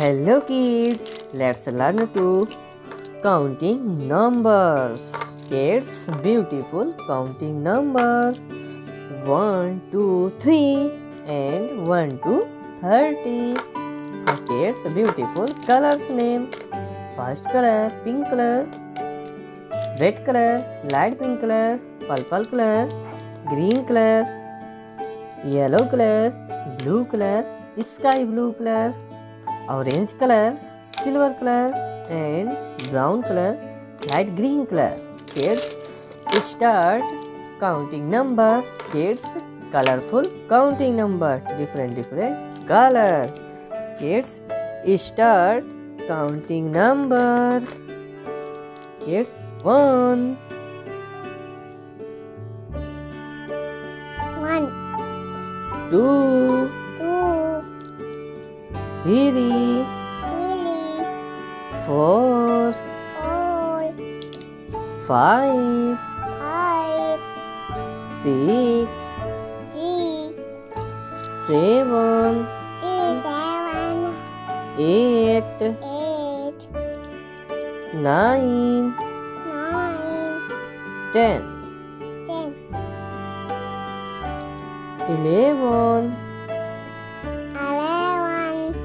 Hello kids, let's learn to counting numbers. It's beautiful counting number 1, 2, 3 and 1 to 30. It's beautiful colors name. First color pink color, red color, light pink color, purple color, green color, yellow color, blue color, sky blue color. Orange colour silver colour and brown colour light green colour kids start counting number kids colorful counting number different different color kids start counting number kids one one two Three, three, four, four, five, five, six, six, seven, seven, eight, eight, nine, nine, ten, ten, eleven.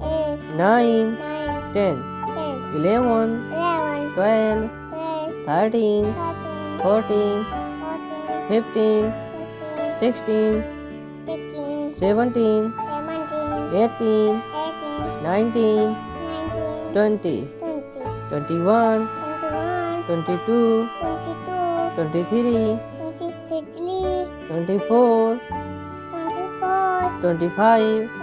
Nine, ten, eleven, twelve, thirteen, fourteen, fifteen, sixteen, seventeen, eighteen, nineteen, twenty, twenty-one, twenty-two, twenty-three, twenty-four, twenty-five.